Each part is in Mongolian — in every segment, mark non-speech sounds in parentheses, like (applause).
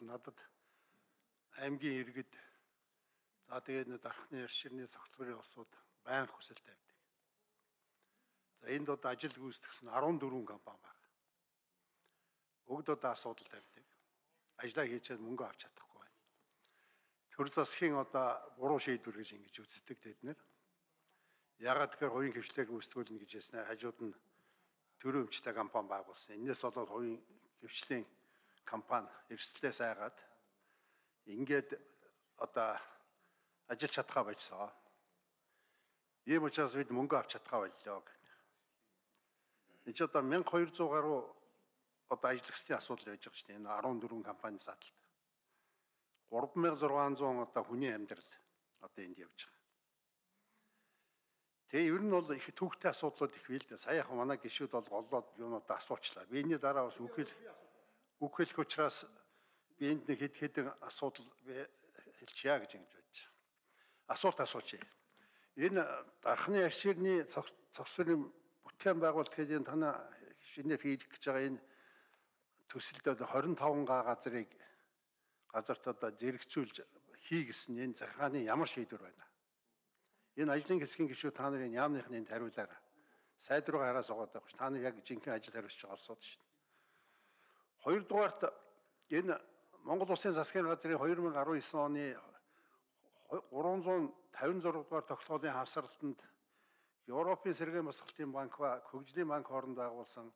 бол надад аймгийн иргэд за тэгээд нэг дархны ярширны цогцлбарын улсууд байнга хүсэл тавьдаг. За энд одоо ажил гүйцэтгэсэн 14 компани байна. Бүгд одоо асуудал тавьдаг. Ажлаа хийчихэд мөнгө авч чадахгүй байна. Төр засгийн одоо буруу шийдвэр гэж ингэж үздэг тэд нэр. Ягаад тэгэхээр хувийн хвшлээр гүйцэтгүүлнэ гэж яснаа хажууд нь төрийн өмчтэй компани байгуулсан. Энээс болоод хувийн хвшлийн компани эрсдлээ сайгаад ингээд одоо ажиллаж чадхаа болсоо. Ийм учраас бид мөнгө авч чадхаа боллоо гэх. Энд ч одоо 1200 гаруй одоо ажиллагчдын асуудал байж байгаа шүү дээ. Энэ 14 компани задлаа. 3600 одоо хүний амьдрал одоо энд явж байгаа. Тэгээ ер нь бол их төвхтэй асуудлууд их дээ. Саяхан манай гişүүд бол голлоод юунуудаа асуучлаа. Би энэний дараа бас үхэл үхэлх учраас би энд нэг хэд хэдэн асуудал хэлчихье гэж ингэж бодож байна. Асуулт асуучих. Энэ дархны аширны цогцлын бүтээн байгуулалт гэдэг энэ танаа шинэ хийх гэж байгаа энэ төсөлд 25 га газрыг газарт одоо зэрэгцүүлж хий гэсэн энэ захиргааны ямар шийдвэр байна? Энэ ажлын хэсгийн гишүүд та нарын яамныхны хариулаарай. Сайд руу гараа суугаад байгаа ш. Та нар яг жинхэнэ ажил хариулж байгаа олсууд шин. Хоёрдугаарт энэ Монгол Улсын засгийн газрын 2019 оны 356 дугаар тогтоолын хавсралтанд Европын сэргээн босголтын банк ба хөгжлийн банк хооронд байгуулсан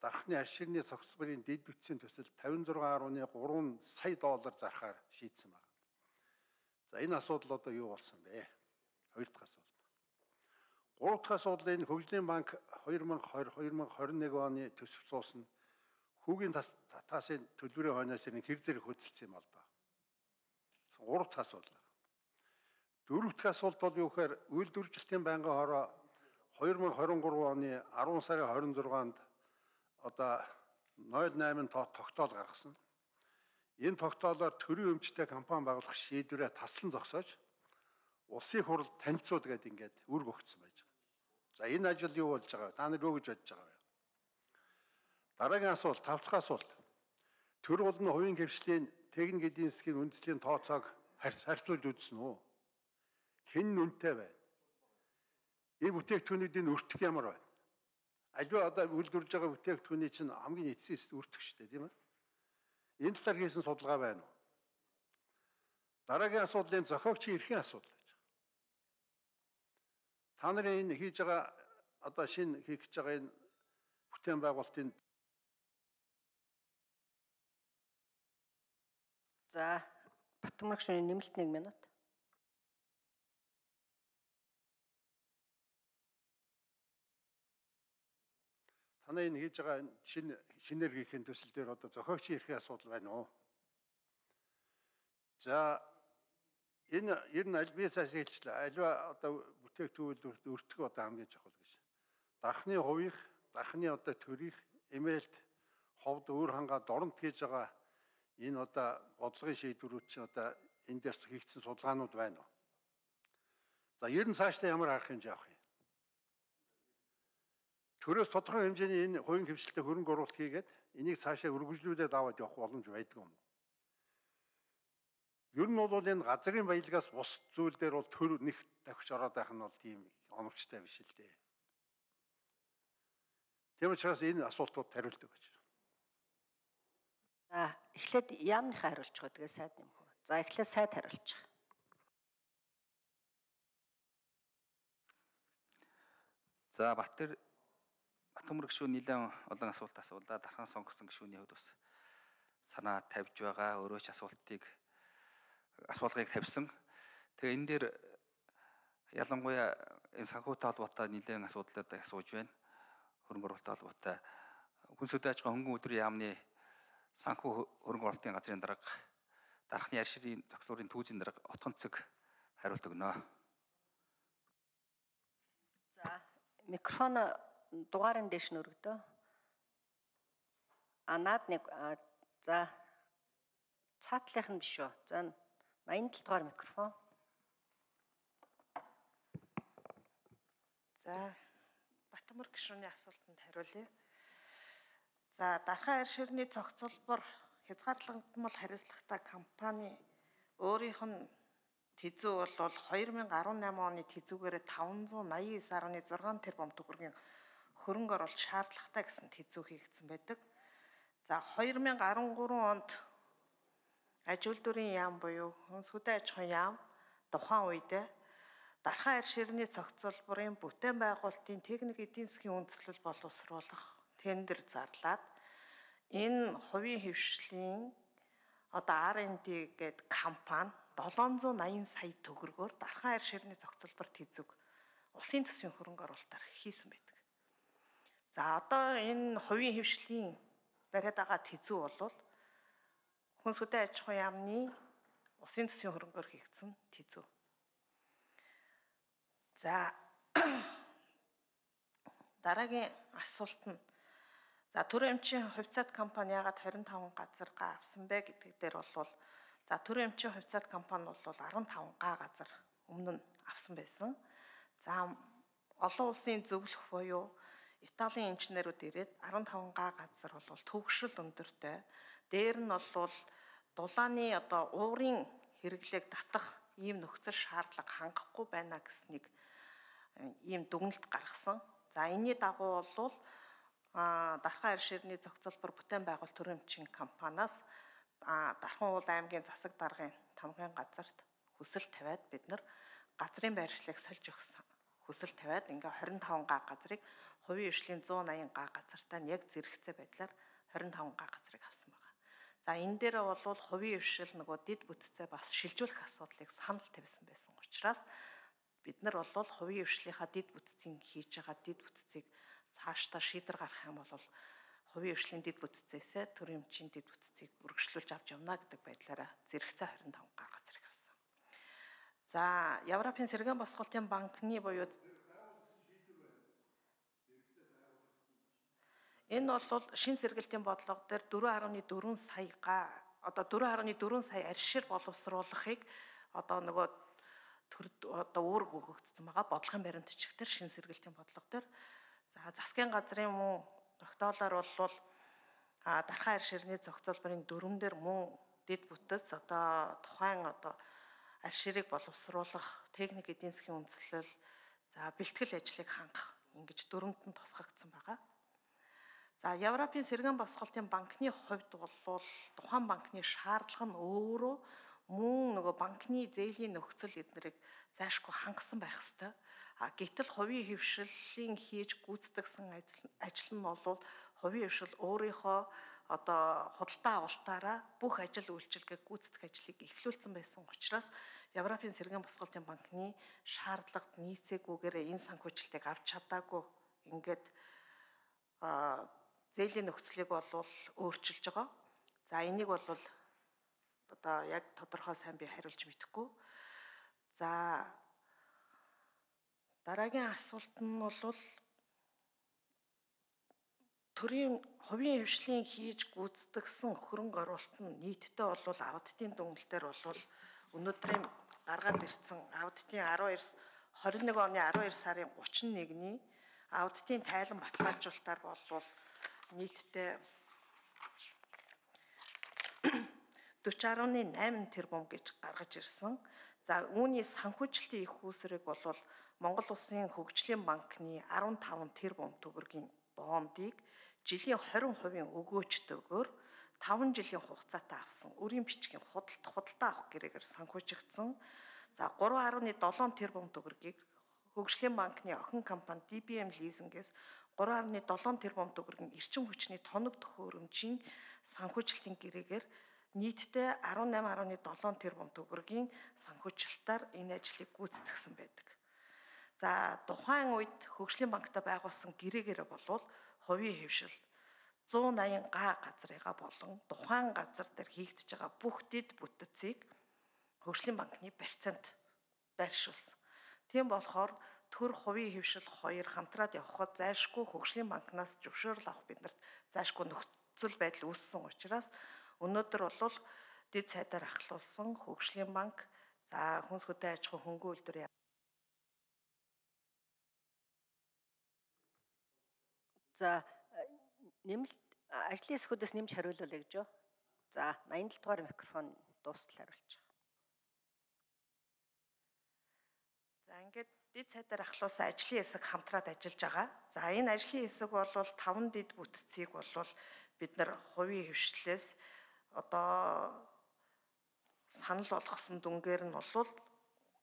дархны аширны цогцлбарын дэд бүтцийн төсөл 56.3 сая доллар зархаар шийдсэн байна. За энэ асуудал одоо юу болсон бэ? Хоёр дахь асуудал. Гурав дахь асуудал энэ хөгжлийн банк 2020 2021 оны төсөв цуусна хүүгийн татаасын төлбөрийн хойноос нэг хэр зэрэг хөдөлсөн юм бол доо. Гурав дахь асуудал. Дөрөв дахь асуулт бол юу гэхээр үйлдвэржилтийн байнгын хороо 2023 оны 10 сарын 26-нд одоо 08 тоо тогтоол гаргасан. Энэ тогтоолоор төрийн өмчтэй компани байгуулах шийдвэрээ таслан зогсоож улсын хурал танилцууд гэдэг ингээд үрг өгсөн байж байгаа. За энэ ажил юу болж байгаа вэ? Та нар юу гэж бодож байгаа вэ? Дараагийн асуулт, тав дахь асуулт. Төр болон хувийн хвшлийн техник эдийн засгийн үндэслэлийн тооцоог харьцуулж үзсэн үү? Хэн нүнтэй байна? Энэ бүтээгдэхүүнүүдийн өртөх ямар байна? Аливаа одоо үйлдвэрлэж байгаа бүтээгдэхүүний чинь хамгийн эцсийн өртөх шүү дээ, тийм ээ? Энэ талаар хийсэн судалгаа байна уу? Дараагийн асуудлын зохиогчийн эрхийн асуудал гэж. Та нарын энэ хийж байгаа одоо шинэ хийх гэж байгаа энэ бүтээн байгуулалтын За Батмарх шөнийн нэмэлт 1 минут. Танай энэ хийж байгаа шинэ шинээр хийхин төсөл дээр одоо зохиогчийн эрхийн асуудал байна уу? За энэ ер нь аль бие цааш хэлчлээ. Альва одоо бүтээгдэхүүн өртөх одоо хамгийн чухал гэж. Дархны хувийнх, дархны одоо төрийнх, эмээлт ховд өөр хангаа дорнт хийж байгаа энэ одоо бодлогын шийдвэрүүд чинь одоо энэ дээр хийгдсэн судалгаанууд байна уу? За ер нь цаашдаа ямар арга хэмжээ авах юм? Төрөөс тодорхой хэмжээний энэ хувийн хвшилтэд хөрөнгө оруулалт хийгээд энийг цаашаа үргэлжлүүлээд аваад явах боломж байдаг юм. Ер нь бол энэ газрын баялагаас бус зүйл дээр бол төр нэг давхиж ороод байх нь бол тийм оновчтой биш л дээ. Тийм учраас энэ асуултууд хариулдаг гэж. За эхлээд яамныхаа хариулж байгаа тэгээ сайд нэмэх үү. За эхлээд сайд байгаа. За Баттэр Батөмөр гişүү нэлээд олон асуулт асуулаа. Дархан сонгосон гişүүний хувьд бас санаа тавьж байгаа. Өөрөө ч асуултыг асуулгыг тавьсан. Тэгээ энэ дээр ялангуяа энэ санхүүтэй холбоотой нэлээд асуудлууд асууж байна. Хөрөнгө оруулалттай холбоотой хүн сүдэ аж ахуйн хөнгөн өдрийн яамны санхүү хөрөнгө оруулалтын газрын дарга дарахны арширын зохицуулын түүзийн дарга отгонцог хариулт өгнө. За микрофон дугаарын дэш нь өргөдөө. А наад нэг за цаатлынх нь биш үү. За 87 дугаар микрофон. За Батмөр гишүүний асуултанд хариулъя. За дархан арь ширний цогцлбор хязгаарлагдмал хариуцлагатай компани өөрийнх нь тэзүү бол 2018 оны тэзүүгээрээ 589.6 тэрбум төгрөгийн хөрөнгө оруулалт шаардлагатай гэсэн тэзүү хийгдсэн байдаг. За 2013 онд аж үйлдвэрийн яам буюу хүнсгүдэн аж ахуйн яам тухайн үед дархан арь ширний цогцлборын бүтээн байгуулалтын техник эдийн засгийн үндэслэл боловсруулах тендер зарлаад энэ хувийн хөвшлийн одоо R&D гэдэг компани 780 сая төгрөгөөр дархан арь ширний цогцлбор тэзүг улсын төсвийн хөрөнгө оруулалтаар хийсэн байдаг. За одоо энэ хувийн хөвшлийн бариад байгаа тэзүү бол хүнсгүдэн аж ахуйн яамны улсын төсвийн хөрөнгөөр хийгдсэн тэзүү. За (coughs) дараагийн асуулт нь за төрийн эмчийн хувьцаат компани ягаад 25 газар га авсан бэ гэдэг дээр бол за төрийн эмчийн хувьцаат компани бол 15 га газар өмнө нь авсан байсан. За олон улсын зөвлөх буюу Италийн инженерүүд ирээд 15 га газар бол төвөгшрөл өндөртэй. Дээр нь бол дулааны одоо уурын хэрэглээг татах ийм нөхцөл шаардлага хангахгүй байна гэснийг ийм дүгнэлт гаргасан. За энэний дагуу бол Дархан арь ширний зохицолбор бүтээн байгуул төрөмчийн компаниас Дархан уул аймгийн засаг даргын тамгын газарт хүсэл тавиад бид нар газрын байршлыг сольж өгсөн. Хүсэл тавиад ингээ 25 га газрыг хувийн хвшлийн 180 га газартаа яг зэрэгцээ байдлаар 25 га газрыг авсан байна. За энэ дээр бол хувийн хвшил нөгөө дид бүтцээ бас шилжүүлэх асуудлыг санал тавьсан байсан учраас бид нар бол хувийн хвшлийнхаа дид бүтцийн хийж байгаа дид бүтцийг цаашдаа шийдвэр гаргах юм бол хувийн хвшлийн дид бүтцээсээ төрийн эмчийн дид бүтцийг үргэлжлүүлж авч явна гэдэг байдлаараа зэрэгцээ 25 га газар гарсан. За Европын сэргээн босголтын банкны буюу Энэ бол шин сэргэлтийн бодлого дээр 4.4 саяга одоо 4.4 сая аршир боловсруулахыг одоо нөгөө төр одоо үүрэг өгөгдсөн байгаа бодлогын баримтчигтэр шин сэргэлтийн бодлого дээр за засгийн газрын мөн тогтоолоор бол а дархан арь ширний зохицолборын дүрм дээр мөн дэд бүтэц одоо тухайн одоо арь ширийг боловсруулах техник эдийн засгийн үндэслэл за бэлтгэл ажлыг хангах ингэж дүрмд нь тусгагдсан байгаа. За Европын сэргээн босголтын банкны хувьд бол тухайн банкны шаардлага нь өөрөө мөн нөгөө банкны зээлийн нөхцөл эднэрийг зайшгүй хангасан байх ёстой. А гэтэл хувийн хөвшлийн хийж гүйцэтгэсэн ажил нь бол хувийн хөвшил өөрийнхөө одоо худалдаа авалтаараа бүх ажил үйлчилгээг гүйцэтгэх ажлыг эхлүүлсэн байсан учраас Европын сэргээн босголтын банкны шаардлагад нийцээгүйгээр энэ санхүүжилтийг авч чадаагүй ингээд зээлийн нөхцөлийг бол өөрчилж байгаа. За энийг бол одоо яг тодорхой сайн би хариулж мэдэхгүй. За дараагийн асуулт нь бол төрийн хувийн хвшлийн хийж гүйцэтгсэн хөрөнгө оруулалт нь нийтдээ бол аудитын дүгнэлтээр бол өнөөдрийн гаргаад ирсэн аудитын 12 21 оны 12 сарын 31-ний аудитын тайлан баталгаажуулалтаар бол нийтдээ (coughs) 40.8 тэрбум гэж гаргаж ирсэн. За үүний санхүүжилтийн их үүсрэг бол Монгол Улсын хөгжлийн банкны 15 тэрбум төгрөгийн бондыг жилийн 20% өгөөчтөгөөр 5 жилийн хугацаатай авсан. Өрийн бичгийн худалд худалдаа авах гэрээгээр санхүүжигдсэн. За 3.7 тэрбум төгрөгийг хөгжлийн банкны охин компани DBM лизингээс 3.7 тэрбум төгрөгийн эрчим хүчний тоног төхөөрөмжийн санхүүжилтийн гэрээгээр нийтдээ 18.7 тэрбум төгрөгийн санхүүжилтаар энэ ажлыг гүйцэтгэсэн байдаг. За тухайн үед хөгжлийн банктай байгуулсан гэрээгээр болвол хувийн хэвшил 180 га газрыгаа болон тухайн газар дээр хийгдэж байгаа бүх дэд бүтцийг хөгжлийн банкны барьцаанд байршуулсан. Тийм болохоор төр хувийн хэвшил хоёр хамтраад явхад зайлшгүй хөгжлийн банкнаас зөвшөөрөл авах биднэрт зайлшгүй нөхцөл байдал үүссэн учраас Өнөөдөр бол дэд сайдаар ахлуулсан хөгжлийн банк за хүнс хөдөө аж ахуй хөнгөн үйлдвэрийн За нэмэлт ажлын эсхүүдээс нэмж хариулуулъя гэж юу? За 87 дугаар микрофон дуустал хариулж байгаа. За ингээд дид цайдаар ахлуулсан ажлын хэсэг хамтраад ажиллаж байгаа. За энэ ажлын хэсэг бол 5 дид бүтцийг бол бид нар хувийн хөвшлээс одоо санал болгосон дүнгээр нь бол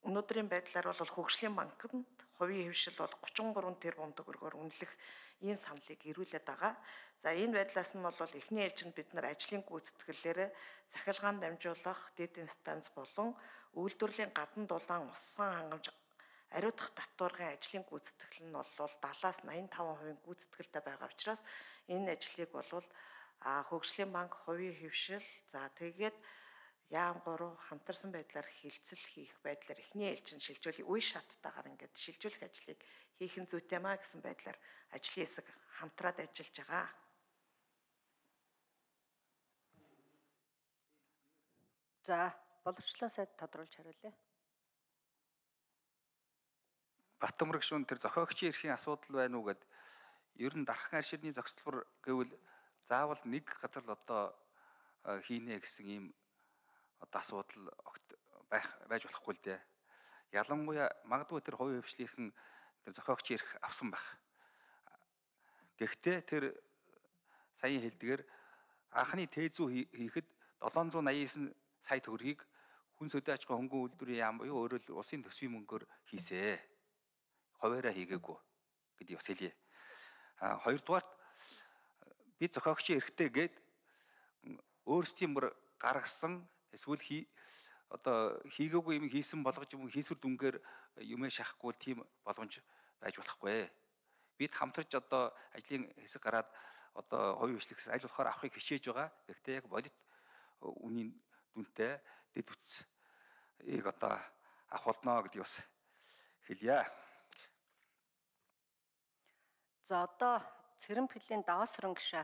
өнөөдрийн байдлаар бол хөгжлийн банкнд хувийн хөвшил бол 33 тэрбум төгрөгөөр үнэлэх ийм саналыг ирүүлээд байгаа. За энэ байдлаас нь бол эхний ээлжинд бид нар ажлын гүйцэтгэлээр захиргаан дамжуулах дэд инстанц болон үйлдвэрлэлийн гадна дулаан уссан хангамж ариутгах татваргын ажлын гүйцэтгэл нь бол 70-аас 85% гүйцэтгэлтэй байгаа учраас энэ ажлыг бол а хөгжлийн банк хувийн хөвшил за тэгээд яам гурав хамтарсан байдлаар хилцэл хийх байдлаар эхний ээлжин шилжүүлэх үе шаттайгаар ингээд шилжүүлэх ажлыг хийх нь зүйтэй маа гэсэн байдлаар ажлын хэсэг хамтраад ажиллаж байгаа. За боловчлон сайд тодруулж хариулъя. Батмөр гүшүүн тэр зохиогчийн эрхийн асуудал байна уу гэд ер нь дархан арширны зохицлбор гэвэл заавал нэг газар л одоо э, хийнэ гэсэн ийм одоо асуудал байх байж болохгүй л дээ. Ялангуяа магадгүй тэр хувийн хвшлийнхэн тэр зохиогчийн эрх авсан байх. Гэхдээ тэр саяын хэлдгээр анхны тээзүү хийхэд 789 сая төгрөгийг хүн сөдөө аж ахуйн хөнгөн үйлдвэрийн яам буюу өөрөөр хэл улсын төсвийн мөнгөөр хийсэ. Хуваараа хийгээгүй гэдгийг бас хэлье. А хоёрдугаарт бид зохиогчийн эрхтэй гээд өөрсдийн бүр гаргасан эсвэл хий одоо хийгээгүй юм хийсэн болгож юм хийсвэр дүнгээр юмээ шахахгүй тийм боломж байж болохгүй. Бид хамтарч одоо ажлын хэсэг гараад одоо хувийн хвшлэгс аль болохоор авахыг хичээж байгаа. Гэхдээ яг бодит үнийн дүнтэй дэд үтс ийг одоо авах болно гэдгийг бас хэлье. За одоо цэрэм пилийн даваас хөрөн гişээ